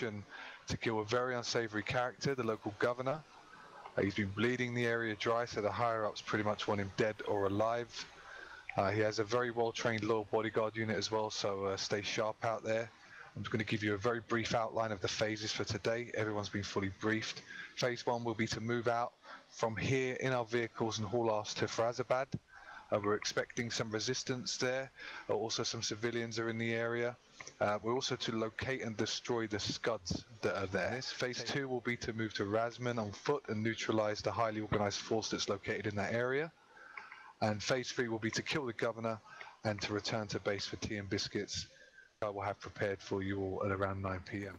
mission to kill a very unsavory character, the local governor. Uh, he's been bleeding the area dry, so the higher ups pretty much want him dead or alive. Uh, he has a very well trained loyal bodyguard unit as well, so uh, stay sharp out there. I'm going to give you a very brief outline of the phases for today. Everyone's been fully briefed. Phase one will be to move out from here in our vehicles and haul ass to Farazabad. Uh, we're expecting some resistance there. Uh, also, some civilians are in the area. Uh, we're also to locate and destroy the scuds that are there. Phase two will be to move to Razman on foot and neutralize the highly organized force that's located in that area. And phase three will be to kill the governor and to return to base for tea and biscuits. I will have prepared for you all at around 9 p.m.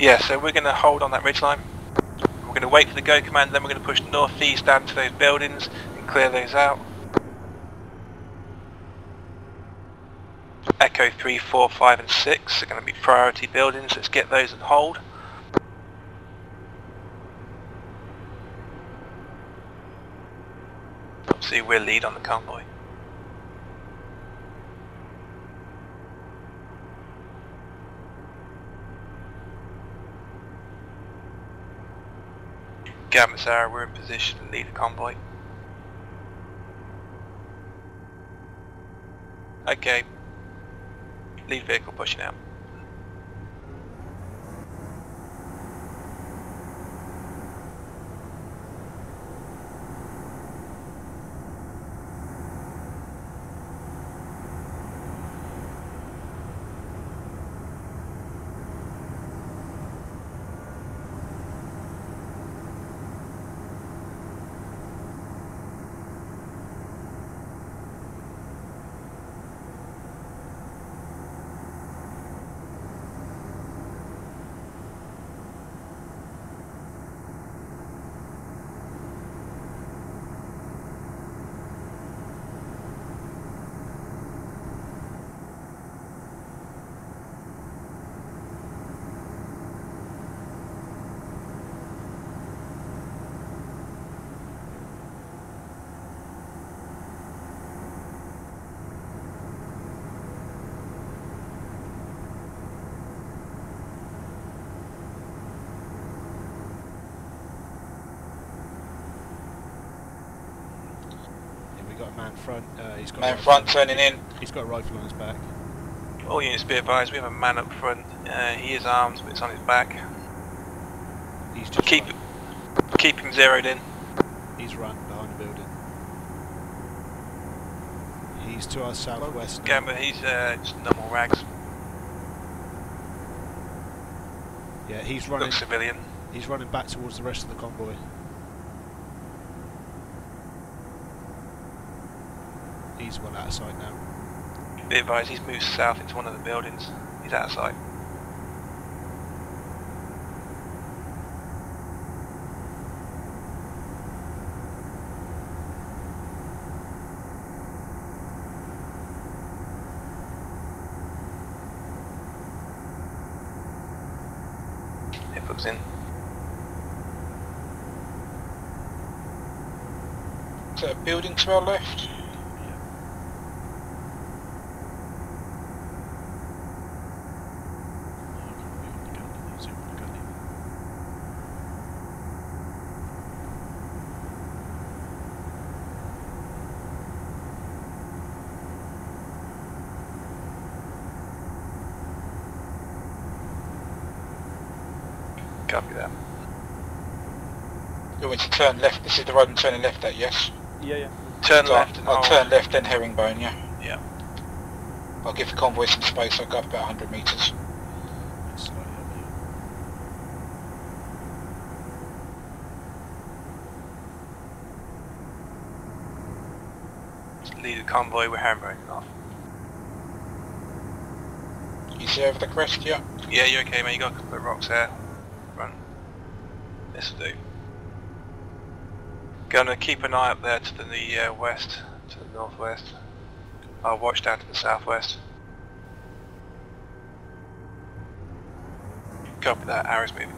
Yeah, so we're going to hold on that ridgeline. We're going to wait for the go command, then we're going to push northeast down to those buildings and clear those out. Echo 3, 4, 5 and 6 are going to be priority buildings, let's get those and hold. See, we'll lead on the convoy. Gamma Sarah, we're in position to lead the convoy. Okay. Lead vehicle pushing out. Yeah, we got a man front. Uh, he's got a Man rifle- front turning in. He's got a rifle on his back. All units be advised, we have a man up front. Uh, he is armed, but it's on his back. He's just Keep run, keep him zeroed in. he's run behind the building. He's to our southwest. now. Gamma, he's uh, just normal rags. Yeah, he's running. Looks civilian. He's running back towards the rest of the convoy. He's well out of sight now. Be advised, he's moved south into one of the buildings. He's out of sight. It looks in. Is that a building to our left? Copy that. You want to turn left. This is the road I'm turning left at, yes? Yeah, yeah. Turn so left. I'll, I'll turn left, then Herringbone, yeah? Yeah. I'll give the convoy some space. I'll go up about 100 metres. Lead the convoy, we're hammering off. You see over the crest, yeah? Yeah, you okay, mate? You got a couple of rocks there. This will do. Gonna keep an eye up there to the uh, west, to the northwest. I'll watch down to the southwest. Copy that, arrows moving.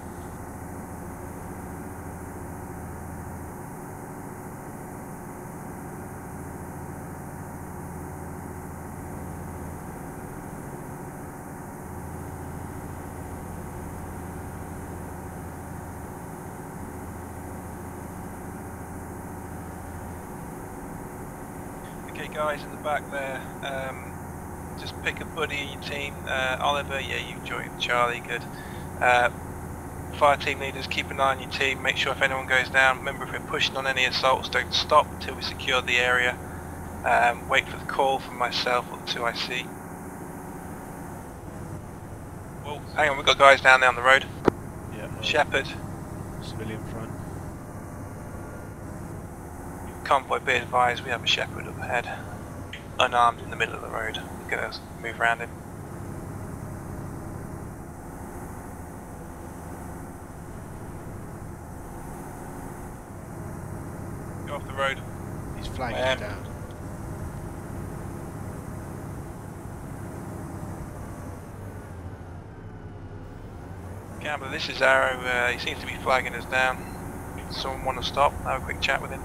Okay guys in the back there, um, just pick a buddy in your team. Uh, Oliver, yeah you joined Charlie, good. Uh, fire team leaders, keep an eye on your team, make sure if anyone goes down, remember if we're pushing on any assaults, don't stop until we secure the area. Um, wait for the call from myself or the 2IC. Oh, hang on, we've got guys down there on the road. Yeah. Shepherd, Civilian front. convoy be advised, we have a shepherd up ahead. Unarmed in the middle of the road. We're gonna move around him. Go off the road. He's flagging Um, down. Gambler, this is Arrow. Uh, he seems to be flagging us down. Someone want to stop? Have a quick chat with him.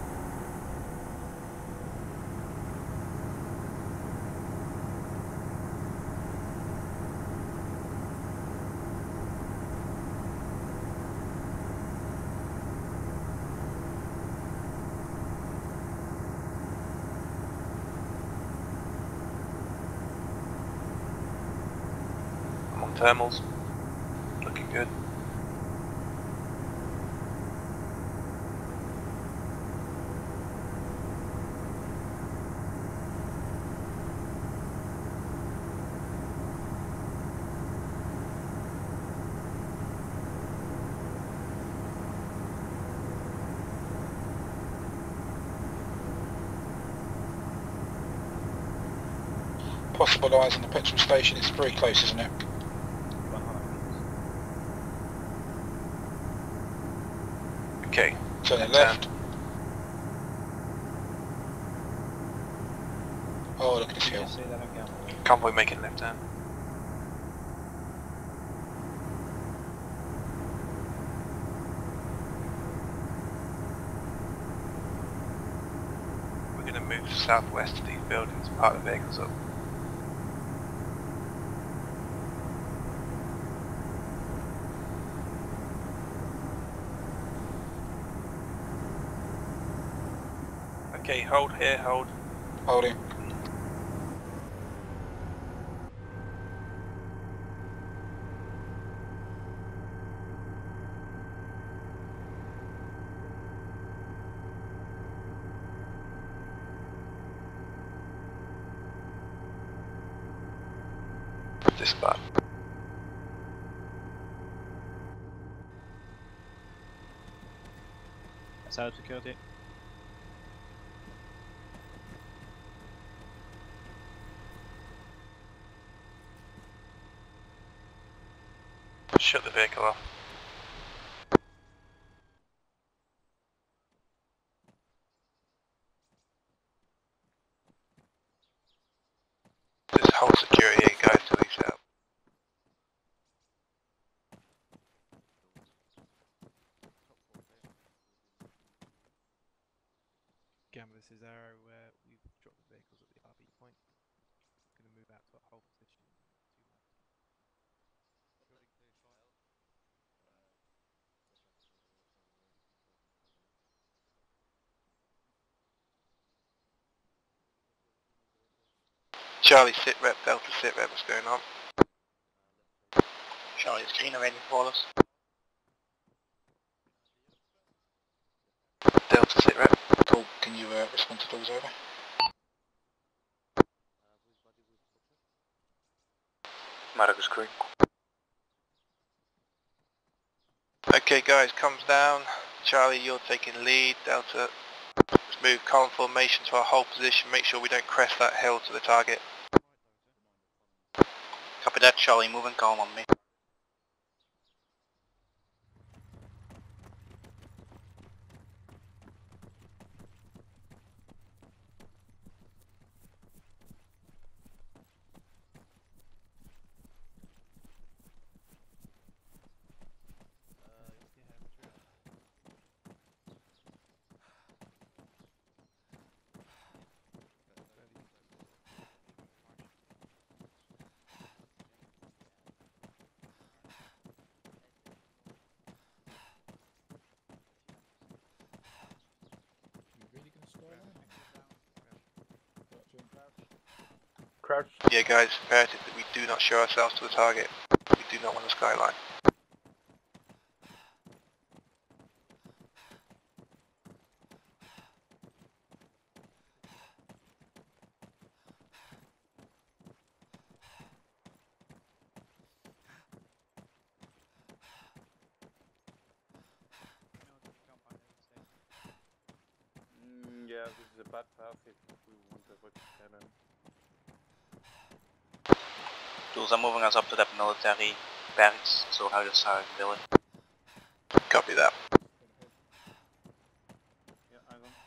I'm on thermals. Looking good. Eyes on the petrol station, it's very close, isn't it? Okay. Turn um, it left. Oh, look at this hill. Convoy making left turn. We're going to move southwest to these buildings, park the vehicles up. Okay, hold here, hold. Holding. This spot. That's out security. Shut the vehicle off. Just hold security here, guys, till he's out. Gamma, this is Arrow. Uh, we've dropped the vehicles at the RB point. Going to move out to a hold position. Charlie, sit rep, Delta sit rep, what's going on? Charlie, is Tina ready for us? Delta sit rep. Can you uh, respond to those over? Marcus. Okay guys, comes down. Charlie, you're taking lead. Delta, move column formation to our hold position, make sure we don't crest that hill to the target. Copy that, Charlie. Moving column on me. Guys, imperative that we do not show ourselves to the target. We do not want a skyline. Mm, yeah, this is a bad path if we want to avoid cannon. Tools are moving us up to that military barracks, so how side of the village. Copy that. Yeah, I don't.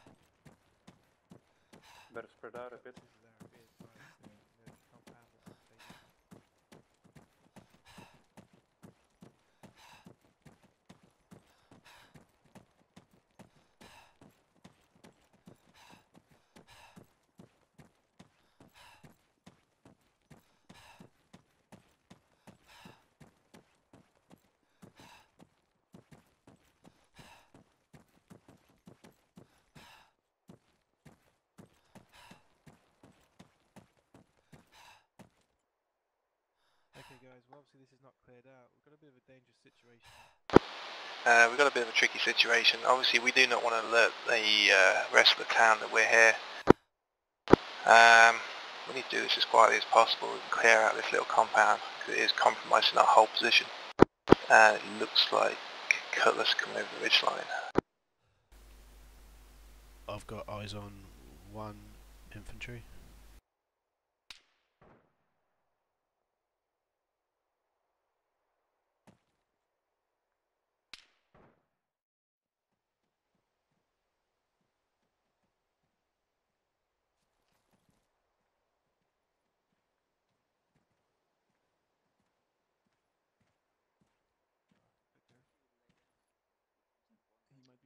Better spread out a bit. This is our bid, right, the, the compound that they Okay guys, well obviously this is not cleared out. We've got a bit of a dangerous situation. Uh, we've got a bit of a tricky situation. Obviously, we do not want to alert the uh, rest of the town that we're here. Um, we need to do this as quietly as possible and clear out this little compound because it is compromising our whole position. And it looks like Cutlass coming over the ridge line. I've got eyes on one infantry.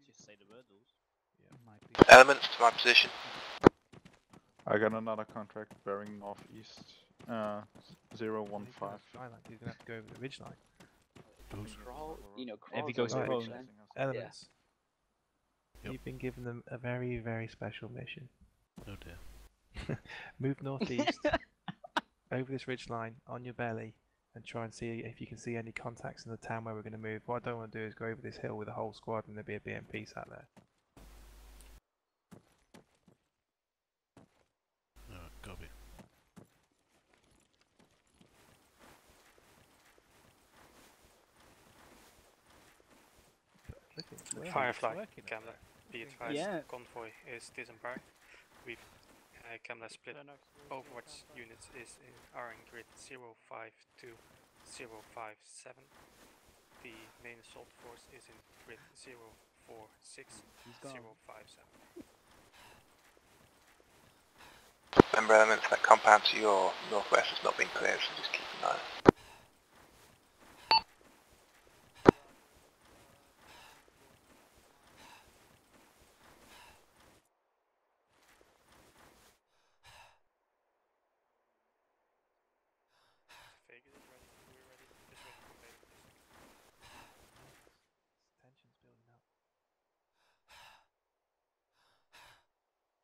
Just say the word, Jules. Yeah. Elements to my position. I got another contract bearing northeast. Uh, zero one You're gonna fly you're gonna have to go over the ridge line. Crawl, you know, If crawl. he to goes the ridge line. Elements. Yep. You've been given them a very, very special mission. Oh dear. Move northeast over this ridge line on your belly and try and see if you can see any contacts in the town where we're going to move. What I don't want to do is go over this hill with a whole squad and there be a BMP sat there. Alright, copy. Look, it's working, it's Firefly, working Camera. there. Be advised, Yeah. convoy is disembarked. We've uh, Camera split. Overwatch units is in, are in grid 052 057. The main assault force is in grid 046 057. Remember elements, that compound to your northwest has not been cleared, so just keep an eye. Vegas is ready. We're ready. Just waiting for Vegas. Tension's building up.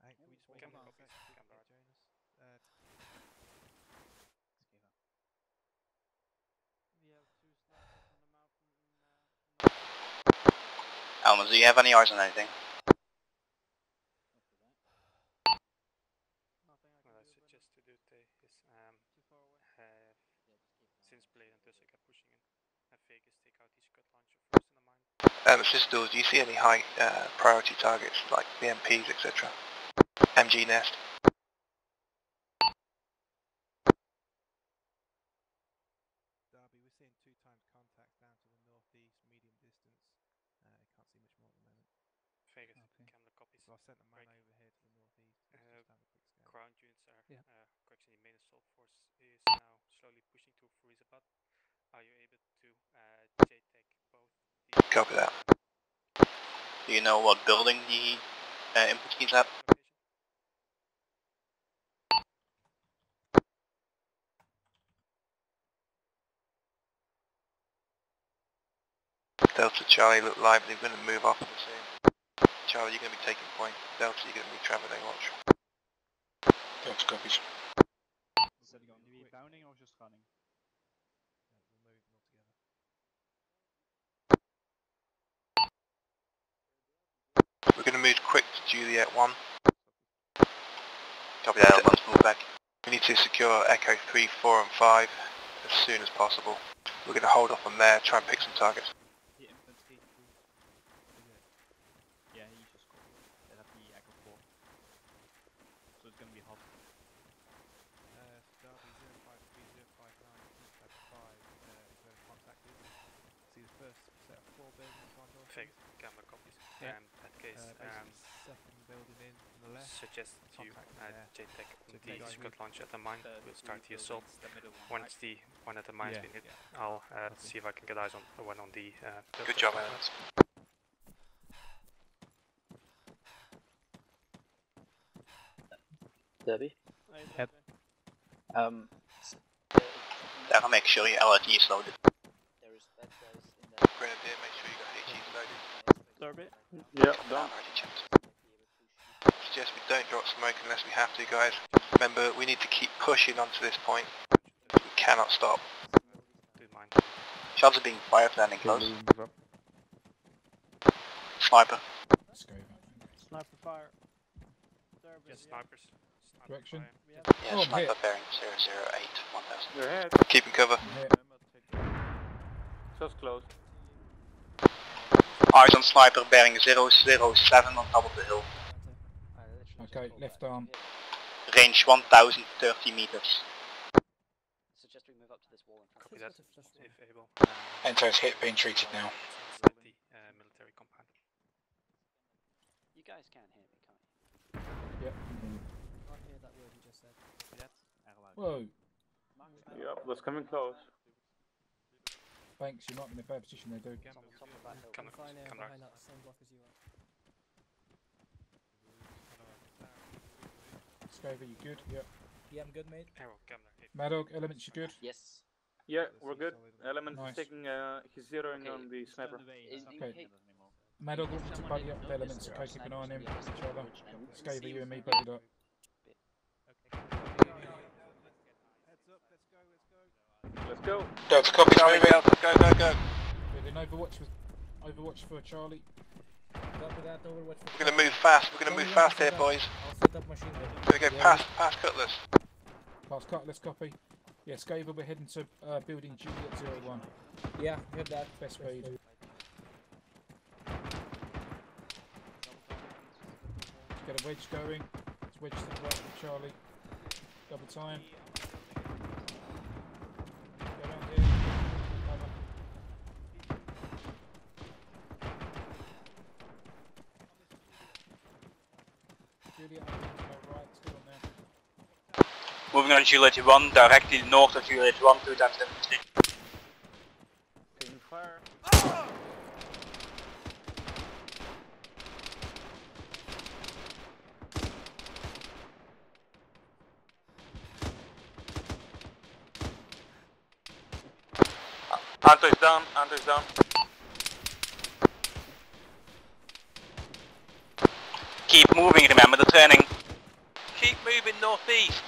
Hey, can we just wait Camera on a copies, sec? camera. Jonas? Uh, Alma, do you have any eyes on anything? What I suggest to do today is um, have since Blade and Tussek are pushing in, have Vegas take out the Scud launcher first in the mine. Um, Citadel, do you see any high uh, priority targets like BMPs, etc.? MG Nest. Derby, we're seeing two times contact down to the northeast, medium distance. Uh, can't see much more at the moment. Vegas, Okay. Camera copies. So I've sent a man Break. over here to the northeast. Uh, just have a quick. Ground units are, Yeah. uh, correction, the main assault force is now slowly pushing to Firouzabad. Are you able to uh, JTAC both Copy that. Do you know what building the uh, infantry's at? location? Delta Charlie look lively, we're going to move off on the scene. Charlie, you're going to be taking point. Delta, you're going to be travelling watch. Delta copies. Is that going to be bounding or just running? We'll move them all together. We're going to move quick to Juliet 1. Copy that, let's move back. We need to secure Echo 3, 4 and 5 as soon as possible. We're going to hold off on there, try and pick some targets. The infantry. who- Yeah, he just called. They have the Echo 4. So it's gonna be hot. Uh, Derby 053059, Eastpad 5 uh, is where the contact is. See the first set of four buildings on north. Vegas, camera copies. Yeah. Um, in that case, Uh, um, basically second building in on the left. Suggest you contact uh, there. JTAC So the take Scud launcher at the mine. The We'll start the assault. the Once the one at the mine's Yeah, been hit, yeah. I'll uh, Copy. see if I can get eyes on the one on the. Uh, Good job, side. Evans. Derby. Head. Um, I'll make sure your LRT is loaded. there is bad guys in that. Grenadier, make sure you got HEs loaded. Derby. Yeah, No, done. Already checked. Suggest we don't drop smoke unless we have to, guys. Remember, we need to keep pushing onto this point. We cannot stop. To the mine. Shots are being fired, landing close. Sniper. Sniper fire. Just snipers. Sniper Direction. fire. Yeah, Oh, sniper hit. bearing 008 1000. Your head. Keeping cover. Just close. Eyes on sniper bearing 007 on top of the hill. Okay, left arm. Range 1030 meters. Suggest we move up to this wall in front. Copy that. If able. Um, Ento's hit, being treated now. it's the uh, military compound. You guys can hear me, can't you? Yep. Can't hear that word you just said. Yep. Whoa. Yep, was coming close. Thanks, you're not in a bad position there, dude. Camera, top of that hill. camera, camera. Scover, you good? Yep. Yeah, I'm good, mate. Arrow, camera. If Madog, elements, you good? Yes. Yeah, we're good. Element Nice. is taking, uh, he's zeroing Okay, on the sniper. In, in Okay. case Madog, want me to buddy up with elements, there okay? are Keep an eye on him, on the other each side of the other. bridge and we Scaver, see you and me if- buddied up. Let's go. Delta copies, Charlie, moving. Delta, go, go, go. We're in Overwatch with Overwatch for Charlie. We're going to move fast. We're going to move fast here, boys. We're going to go Yeah. past, past Cutlass. Pass Cutlass, copy. Yeah, Scaver, we're heading to uh, building Juliet 01. Yeah, heard that. Best speed. Get a wedge going. It's wedge to the right of Charlie. Double time. Go around here. Cover. Juliet, I think to my right, still on there. Moving on Juliet 1, directly north of Juliet 1, 2 times infantry. Taking fire. Anto is down, Anto is down. Keep moving, remember the training. Keep moving northeast.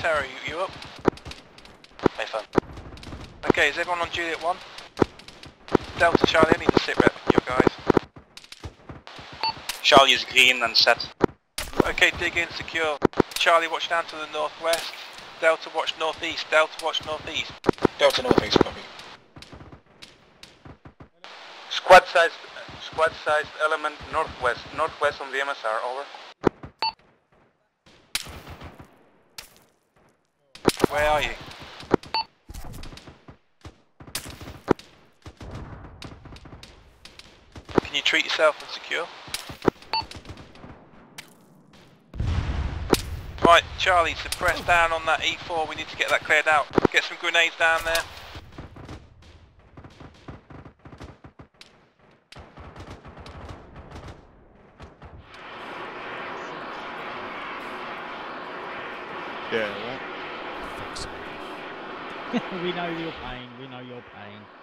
Terry, you, you up? Hey, fun. Okay, is everyone on Juliet 1? Delta Charlie, I need a sit rep from you guys. Charlie is green and set. Okay, dig in, secure. Charlie, watch down to the northwest. Delta, watch northeast. Delta, watch northeast. Delta northeast, copy. Squad sized squad sized element northwest. Northwest on the MSR, over. Where are you? Can you treat yourself and secure? Right, Charlie, suppress down on that E4. We need to get that cleared out. Get some grenades down there. Yeah, right. we know your pain, we know your pain.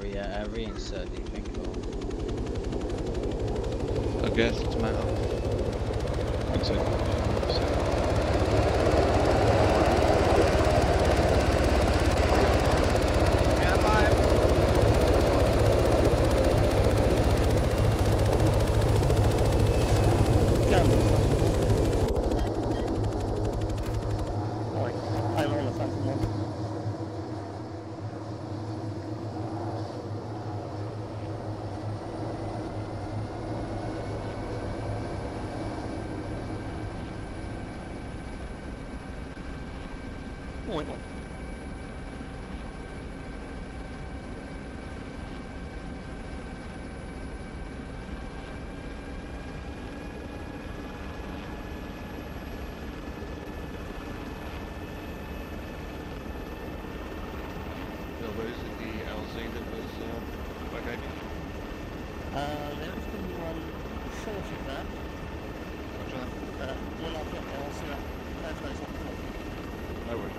Re uh, reinsert, do you think? Or... I guess it's my It's No, but is it the LZ that was uh, bug ID? Uh, there is going to be one short of that. Roger that. Uh, well, I've got LC up. That's those up front. No worries.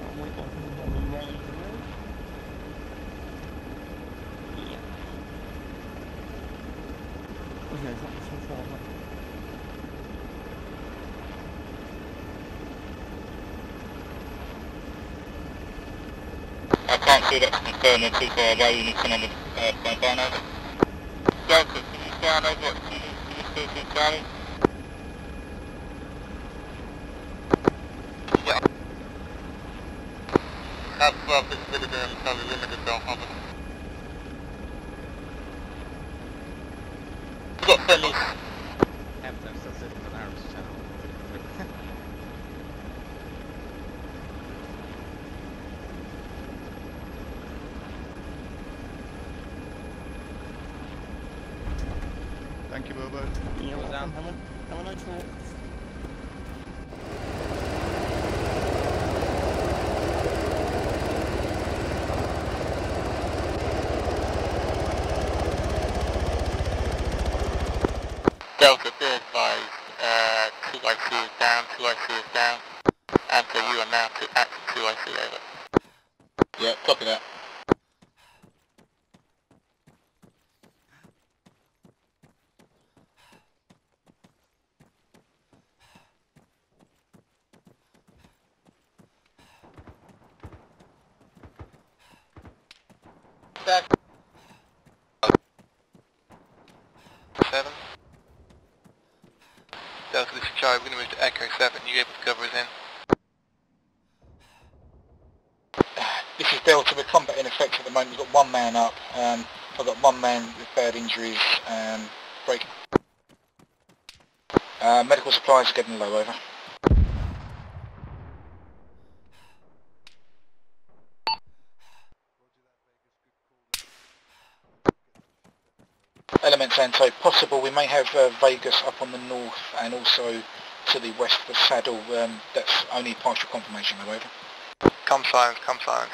I'll wait on them on the right of the road. Yeah. Okay, is that the so far? Right? When you line over. Delta, can you fly over? Can you, can you still see Charlie? Yeah. Have uh, visibility on Charlie Limited down over. We've got friendlies. Hampton still sitting on Arabs channel. Thank you, Bobo. Yeah, Goes down. welcome. Have a, have a nice walk. Delta, be advised, uh, 2IC is 2IC is down, and so you are now to active 2IC over. Yeah, copy that. Back. Seven. Delta, this is Charlie. We're going to move to Echo 7. You able to cover us in? This is Delta. We're combat ineffective at the moment. We've got one man up. Um, I've got one man with bad injuries. and break. Uh, medical supplies are getting low, over. Santo. Possible we may have uh, Vegas up on the north and also to the west of the Saddle. Um, that's only partial confirmation, though, over. Come silence, come silence.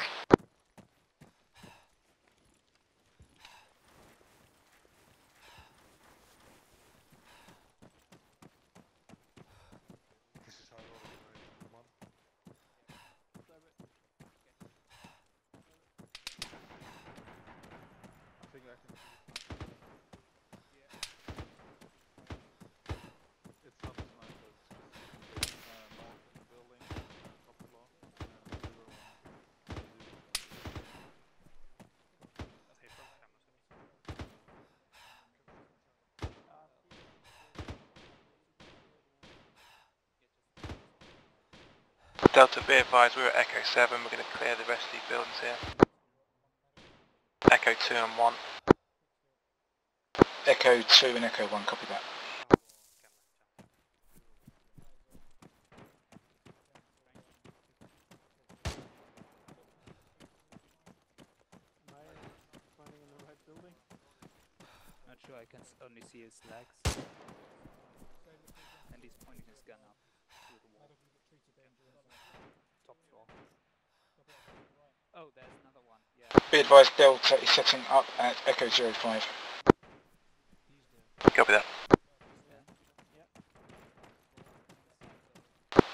I think I can see It's not a sniper, it's just uh, north of the building, top floor, and zero one. Delta, be advised, we're at Echo 7, we're going to clear the rest of these buildings here. Echo 2 and 1. Echo 2 and Echo 1, copy that. Not sure, I can only see his legs. And he's pointing his gun up through the wall. Top floor. Oh, there's another one, yeah. Be advised, Delta is setting up at Echo 05. Copy that.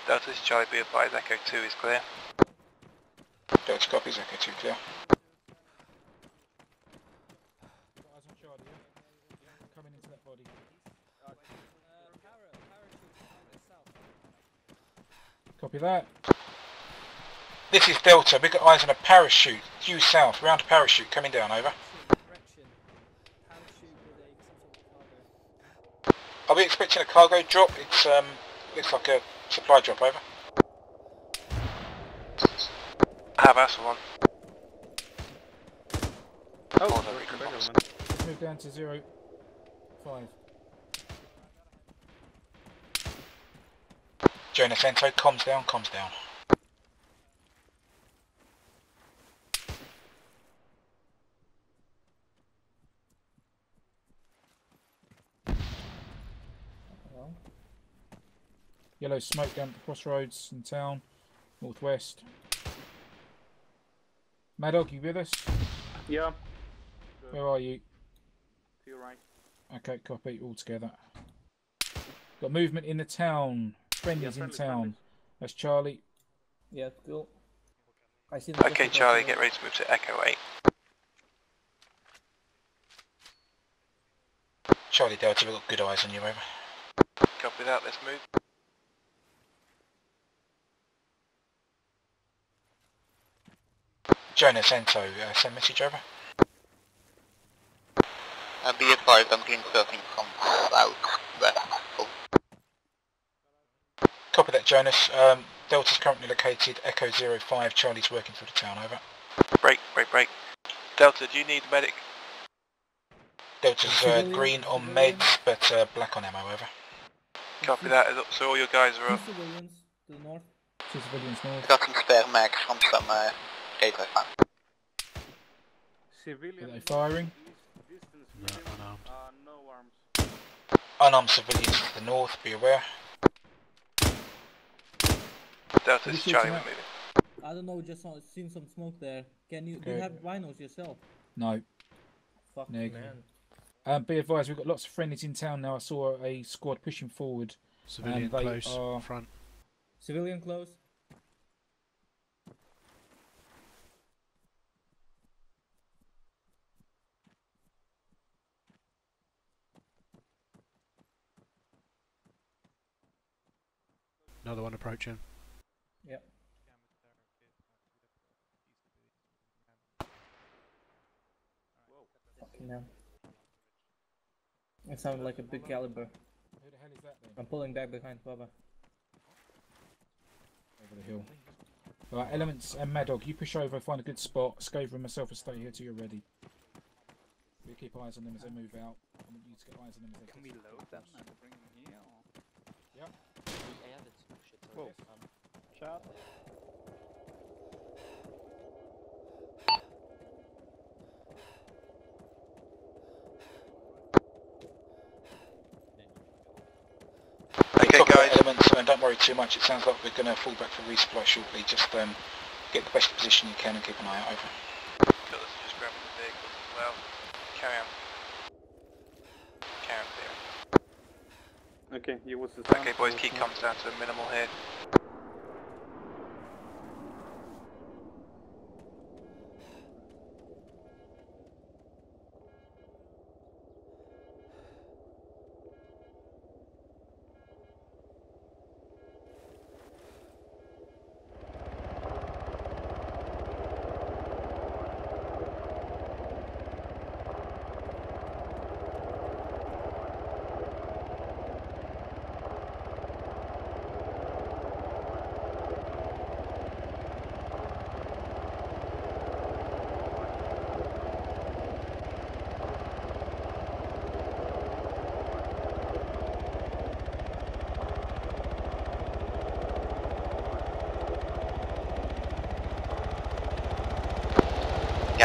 Delta, is Charlie, be advised, Echo 2 is clear. Delta copies, Echo 2 clear. Eyes on Charlie, yeah? Coming into that body. Copy that. This is Delta, we've got eyes on a parachute, due south, round parachute, coming down, over. Are we expecting a cargo drop? It's, um, looks like a supply drop, over. Have us one. Oh, very good, very good. Move down to zero five. Jonah Santo, comms down, comms down. Yellow smoke down at the crossroads in town, northwest. Madog, you with us? Yeah. Where are you? To your right. Okay, copy, all together. Got movement in the town. Friendlies in friendly, town. That's Charlie. Yeah, cool. I see Okay, Charlie, get ready to move to Echo 8. Charlie Delta, we've got good eyes on you, over. Copy that, let's move. Jonah Santo, uh, send message over. Uh, be advised, I'm reinforcing from south west. Copy that, Jonas. Um, Delta's currently located Echo 05. Charlie's working through the town, over. Break, break, break. Delta, do you need medic? Delta's uh, green on meds, but uh, black on ammo, over. Copy that, so all your guys are up. civilians north. Civilians north. Got some spare mags from some gate Civilian. Are they firing? Distance medium. Uh, no arms. Unarmed civilians to the north, be aware. Delta, Are this is Charlie, shooting we're moving. I don't know, just saw, seen some smoke there. Can you, do you have rhinos yourself? No. Fuck, Neg. man. Um, be advised, we've got lots of friendlies in town now. I saw a squad pushing forward. Civilian close, are- front. Civilian close. Another one approaching. Yep. Fucking hell. It sounded like a big caliber. Who the hell is that then? I'm pulling back behind Baba. Over the hill. Right, Elements uh, and Mad Dog, you push over, find a good spot. Scover and myself will stay here till you're ready. We keep eyes on them as they move out. I want you to get eyes on them as they Can we load them and bring them here? Or? Yep. Whoa. Okay guys, and don't worry too much, it sounds like we're going to fall back for resupply shortly, just um, get the best position you can and keep an eye out, over. Clearing. Okay, you was the Okay boys, keep comms down to a minimal here.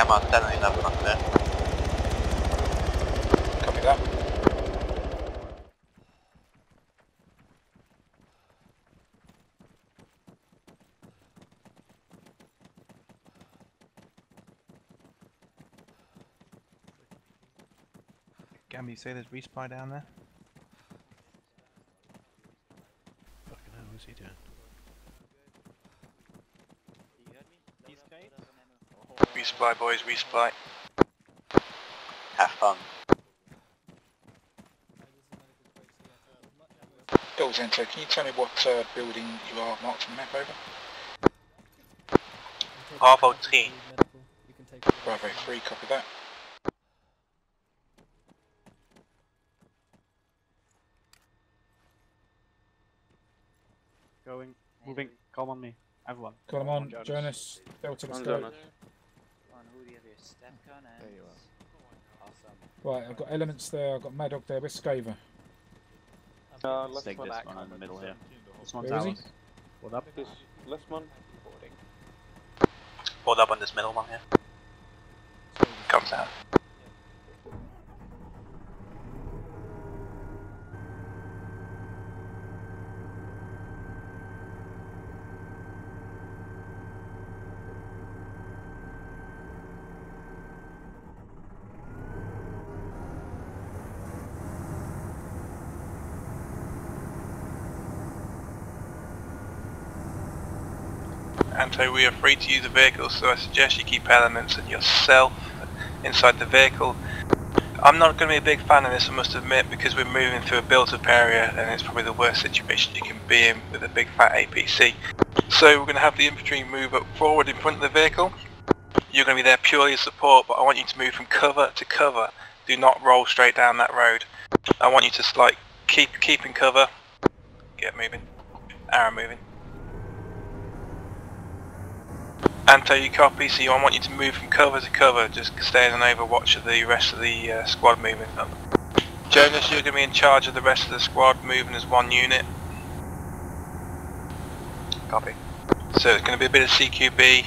Gamma 10 and 11 up there. Copy that. Gam, you say there's resupply down there? Fucking hell, what's he doing? Resupply boys, resupply. Have fun. Bill Enter, can you tell me what uh, building you are marked on the map over? Bravo 3. Bravo 3, copy that. Going, moving, come on me, everyone. Come on, Jonas. Delta, let's go. Right, I've got elements there, I've got Mad Dog there, where's Scaver? Uh, Let's take this one in the middle here. This one's Where is he? ours. Hold up. This last one. Hold up on this middle one here. Comes out. Anto, we are free to use the vehicle, so I suggest you keep elements and yourself inside the vehicle. I'm not going to be a big fan of this, I must admit, because we're moving through a built-up area and it's probably the worst situation you can be in with a big fat APC. So we're going to have the infantry move up forward in front of the vehicle. You're going to be there purely as support, but I want you to move from cover to cover. Do not roll straight down that road. I want you to like keep keep in cover. Get moving. Arrow moving. Anto, you copy, so I want you to move from cover to cover, just staying on overwatch of the rest of the uh, squad moving up. Jonas, you're going to be in charge of the rest of the squad moving as one unit. Copy. So it's going to be a bit of CQB,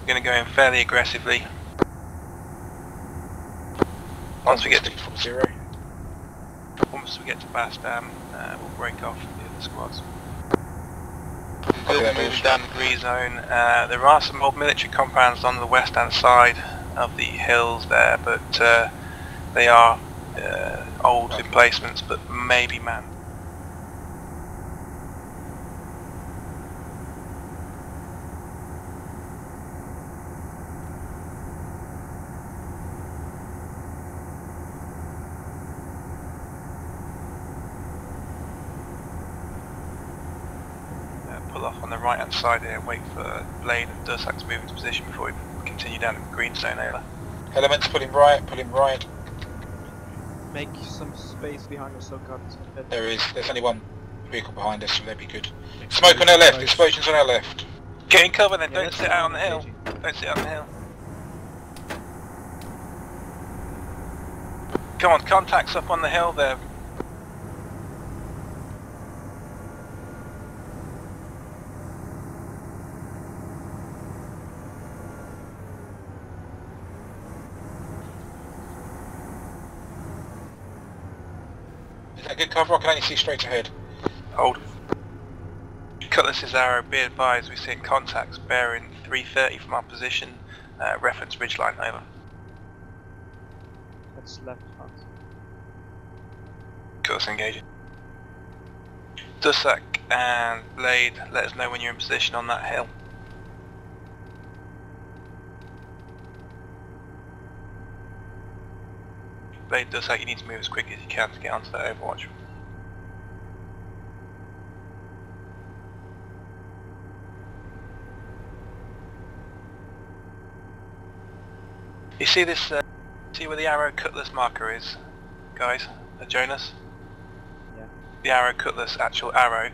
we're going to go in fairly aggressively. Once we get to zero. once we get to Bastam, uh, we'll break off the other squads. That, moving down the green zone. Uh, there are some old military compounds on the west hand side of the hills there, but uh, they are uh, old emplacements, but maybe manned. Uh, pull off on the right here and wait for Blade and Dursac to move into position before we continue down the green zone area. Elements pulling right, pulling right. Make some space behind us so got There is. There's only one vehicle behind us, so that'd be good. Smoke on our left. Explosions on our left. Get in cover then, Yeah, don't sit go out on the on hill. Don't sit on the hill. Come on, contacts up on the hill there. Is that good cover? I can only see straight ahead. Hold. Cutlass is arrow, be advised we see contacts bearing 330 from our position, uh, reference ridgeline, over. That's left front. Cutlass engaging. Dusak and Blade, let us know when you're in position on that hill. Blade Dusak, you need to move as quick as you can to get onto that overwatch. You see this, uh, see where the arrow cutlass marker is, guys? Uh, Jonas? Yeah. The arrow cutlass, actual arrow.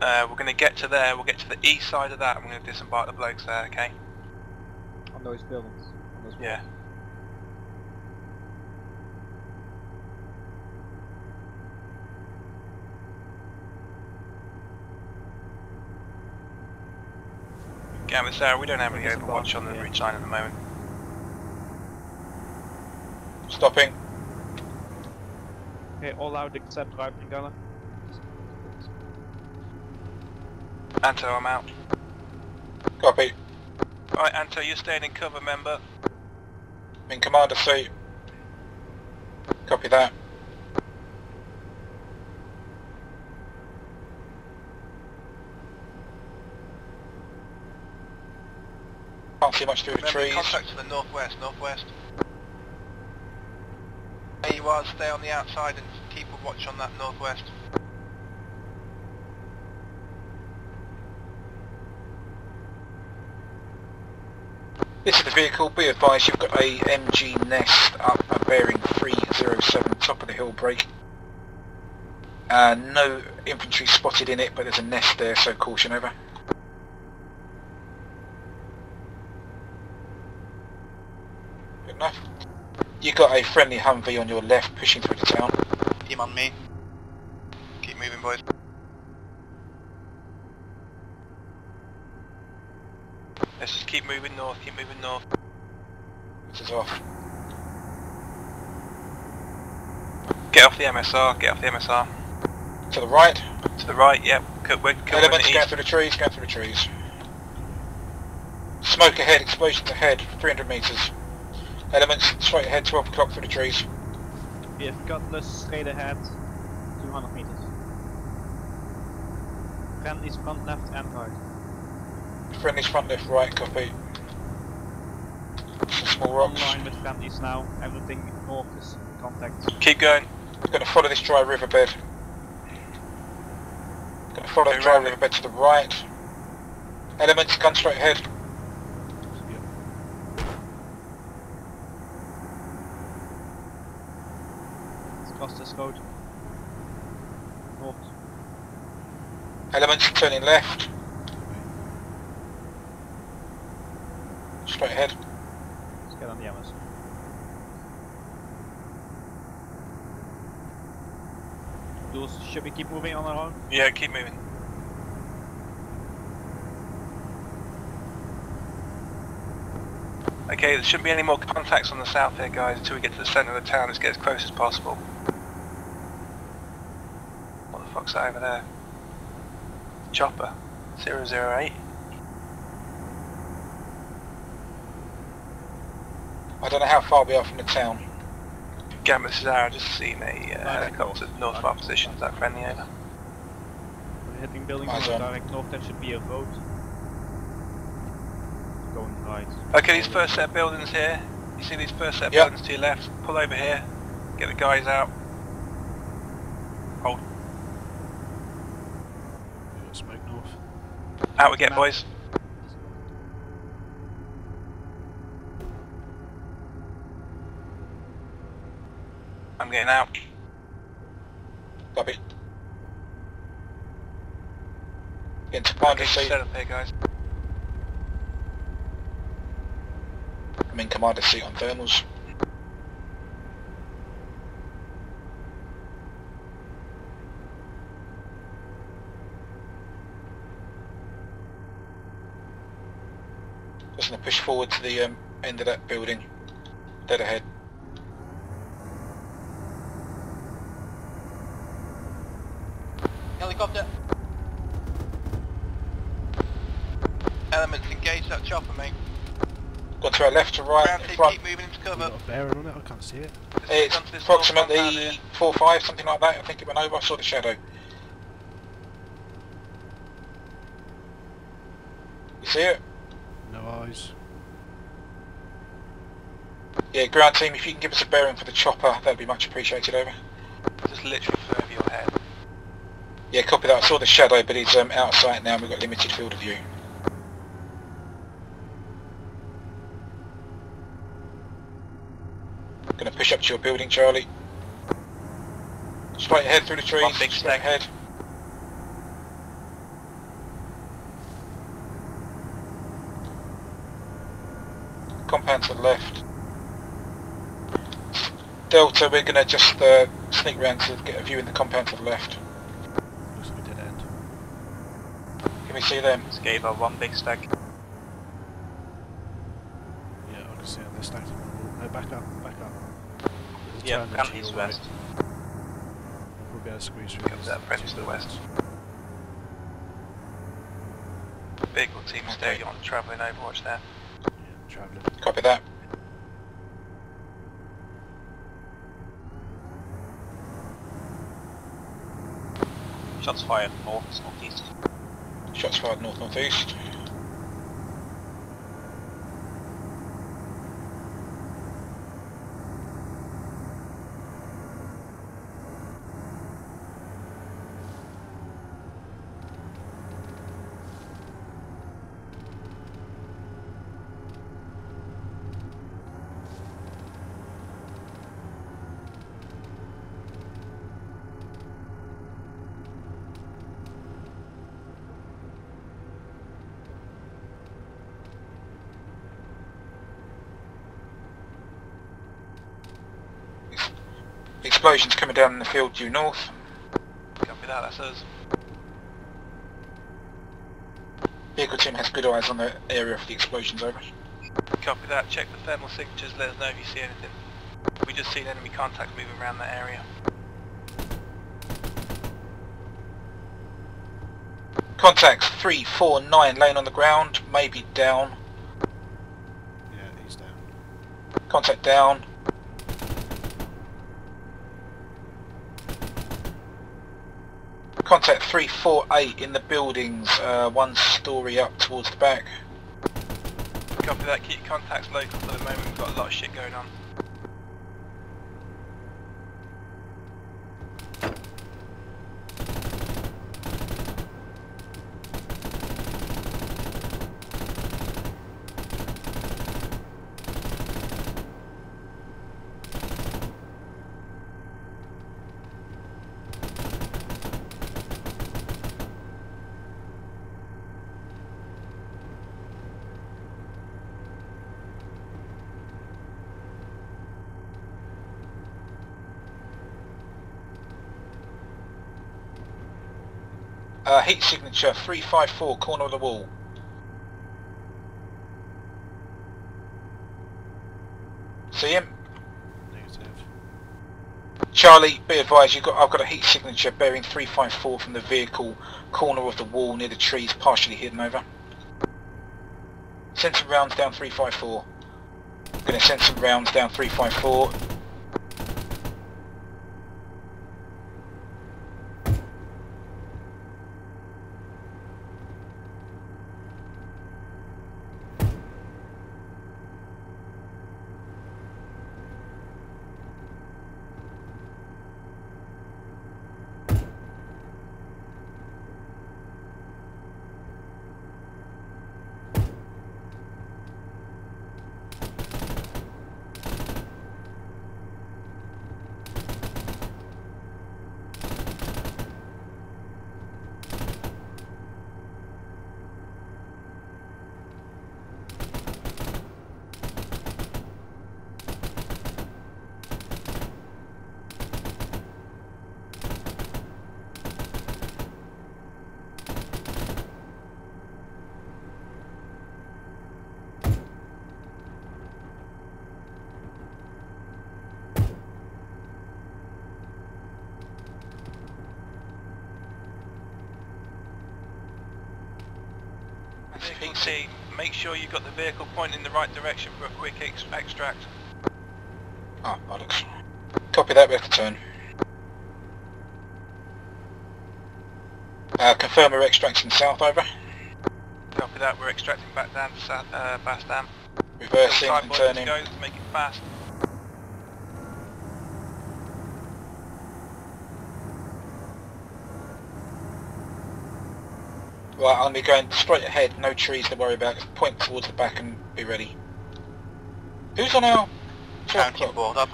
Uh, we're going to get to there, we'll get to the east side of that and we're going to disembark the blokes there, okay? On those buildings. On those Yeah. Gavin, Sarah, we don't have any overwatch on the yeah. ridge line at the moment. Stopping. Okay, all out except right gunner. Anto, I'm out. Copy. Alright, Anto, you're staying in cover, member. In commander seat. Copy that. Can't see much through the Remember, trees. contact to the northwest, northwest. You are, stay on the outside and keep a watch on that northwest. This is the vehicle. Be advised you've got a MG Nest up bearing 307 top of the hill break. Uh, no infantry spotted in it, but there's a nest there, so caution over. Good enough. You got a friendly Humvee on your left pushing through the town. Team on me. Keep moving, boys. Let's just keep moving north, keep moving north. This is off. Get off the MSR, get off the MSR. To the right. To the right, yep. Cut, we're covering Elements the going east. through the trees, going through the trees. Smoke ahead, explosions ahead, 300 metres. Elements straight ahead, 12 o'clock through the trees. We have Cutlass straight ahead, 200 meters. Friendly's front left and right. Friendly's front, left, right, copy. Some small rocks. Online with friendlies now, everything north is in contact. Keep going. Gonna follow this dry riverbed. Gonna follow the Okay, dry right. riverbed to the right. Elements, gun straight ahead. Across. North. Elements turning left. Straight ahead. Let's get on the Amazon. Should we keep moving on our own? Yeah, keep moving. Okay, there shouldn't be any more contacts on the south here, guys, until we get to the centre of the town. Let's get as close as possible. What the fuck's that over there? Chopper. 008. I don't know how far we are from the town. Gamma Cesaro, just seen a uh, helicopter north of our position. Is that friendly over? We're hitting buildings Eyes on on. the direct north, that should be a road. Going right. Okay, these first set of buildings here. You see these first set of Yep. buildings to your left? Pull over here. Get the guys out. Hold. Smoke north. Out we get, boys. I'm getting out. Copy. Get to commander seat. set up here, guys. I'm in commander seat on thermals. Just gonna push forward to the um, end of that building. Dead ahead. Helicopter. Elements, engage that chopper, mate. Gone to our left to right, Ground in team, front. keep moving into cover. Got a bearing on it. I can't see it. It's onto this north compound approximately 4-5, something like that. I think it went over. I saw the shadow. You see it? No eyes. Yeah, ground team, if you can give us a bearing for the chopper, that'd be much appreciated, over. Just literally flew over your head. Yeah, copy that. I saw the shadow, but he's um, out of sight now and we've got limited field of view. Gonna push up to your building, Charlie. Straight ahead through the trees. One big straight stack. ahead. Compound to the left. Delta, we're gonna just uh, sneak round to get a view in the compound to the left. Looks like a dead end. Can we see them? Just gave her one big stack. Yeah, I can see it. They're stacked. on- No, back up, back up. There's Yeah, turn down to right. west. We'll be able to squeeze through. Comes these- that to the west. Vehicle team stay on travelling overwatch there. Yeah, travelling. Copy that. Shots fired north, northeast. Shots fired north northeast. Explosions coming down in the field due north. Copy that, that's us. Vehicle team has good eyes on the area for the explosions over. Copy that, check the thermal signatures, let us know if you see anything. We just seen enemy contacts moving around that area. Contacts 349 laying on the ground, maybe down. Yeah, he's down. Contact down. Contact 348 in the buildings, uh, one story up towards the back. Copy that, keep contacts local for the moment, we've got a lot of shit going on. Uh, heat signature 354, corner of the wall. See him? Negative. Charlie, be advised, you've got, I've got a heat signature bearing 354 from the vehicle, corner of the wall near the trees, partially hidden over. Send some rounds down 354. Gonna send some rounds down 354. Sure you've got the vehicle pointing in the right direction for a quick ex extract. Oh, bollocks. Copy that, to turn. Uh, confirm we're extracting south, over. Copy that, we're extracting back down to South, uh, Bass Dam. Reversing and turning. Go, make it fast. Right, I'll be going straight ahead, no trees to worry about, just point towards the back and be ready. Who's on our... County board up.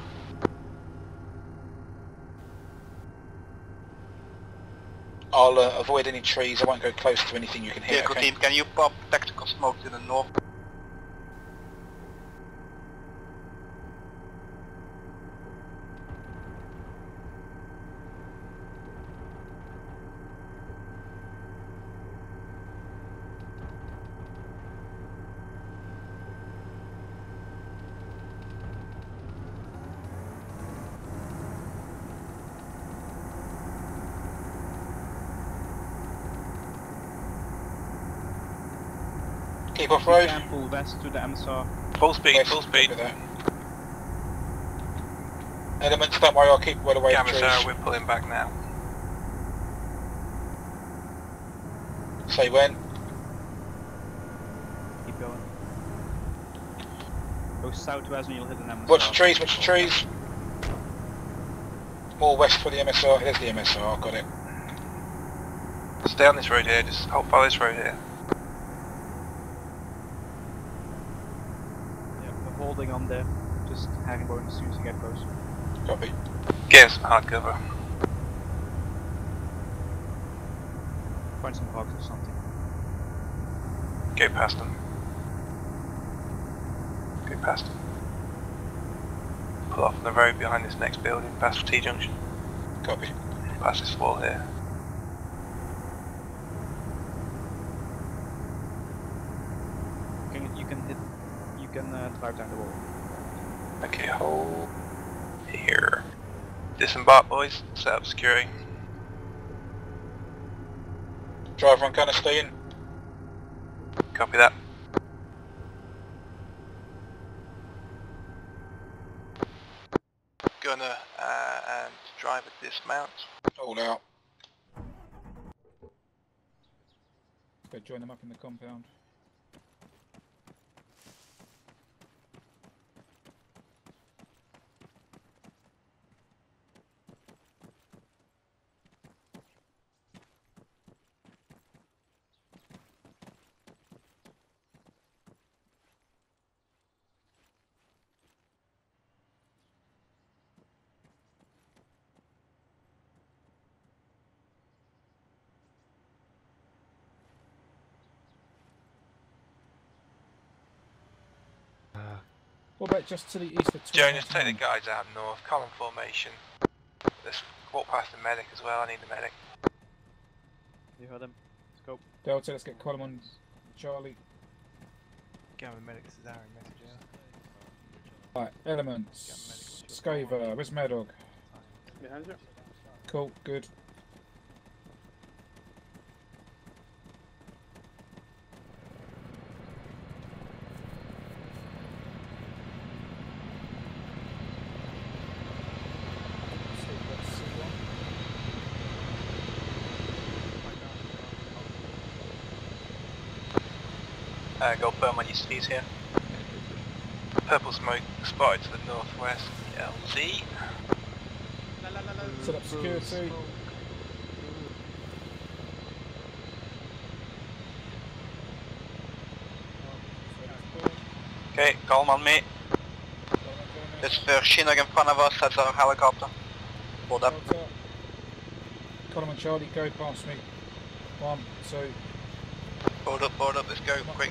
I'll uh, avoid any trees, I won't go close to anything you can hear. Vehicle okay? team, can you pop tactical smoke to the north? Keep off You road. can pull west to the MSR. Full speed, West, full speed. copy that. Elements, don't worry, I'll keep well away from Gamma we're pulling back now. Say when. Keep going. Go southwest and you'll hit an MSR. Watch the trees, watch the trees. More west for the MSR, there's the MSR, I got it. Stay on this road here, just hold, follow this road here. Yeah, on there. Just herringbone as soon as you get close. Copy. Get some hard cover. Find some hogs or something. Go past them. Go past them. Pull off on the road behind this next building, past the T-junction. Copy. Past this wall here. You can, you can hit. You can drive down the wall. Okay, hold here. Disembark boys, set up security. Driver and gunner stay in. Copy that. Gunner uh, and driver dismount. Hold out. Go join them up in the compound. What about just to the east of Joe, Twin just take the guys out north, column formation. Let's walk past the medic as well, I need the medic. You heard him. Let's go. Delta, let's get column on Charlie. Gamma medics is our message, yeah. Right, elements. Scaver, where's Mad Dog? Behind you. Cool, good. Uh, go firm on your skis here. Purple smoke spotted to the northwest. LZ. Set up security. Okay, calm on me. This uh, Chinook in front of us, that's our helicopter. Hold up. Column on Charlie, go past me. One, two. Hold up, hold up, let's go, quick.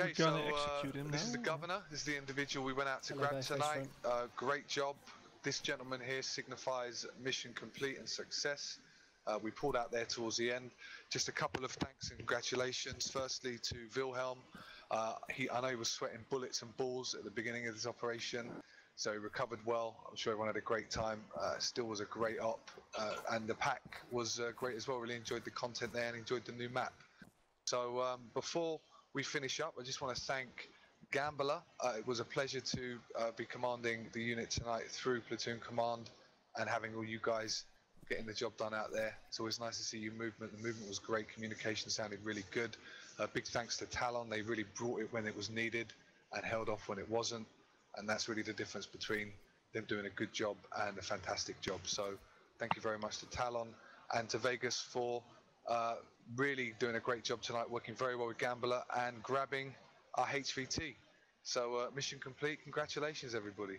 Okay, so uh, him this is the governor. This is the individual we went out to Hello grab there, tonight. Uh, great job. This gentleman here signifies mission complete and success. Uh, we pulled out there towards the end. Just a couple of thanks and congratulations. Firstly to Wilhelm. Uh, he, I know he was sweating bullets and balls at the beginning of this operation, so he recovered well. I'm sure everyone had a great time. Uh, still was a great op, uh, and the pack was uh, great as well. Really enjoyed the content there and enjoyed the new map. So um, before we finish up, I just want to thank Gambler. Uh, it was a pleasure to uh, be commanding the unit tonight through platoon command and having all you guys getting the job done out there. It's always nice to see you movement. The movement was great. Communication sounded really good. Uh, big thanks to Talon. They really brought it when it was needed and held off when it wasn't. And that's really the difference between them doing a good job and a fantastic job. So thank you very much to Talon and to Vegas for uh, really doing a great job tonight, working very well with Gambler and grabbing our HVT. So uh, mission complete. Congratulations, everybody.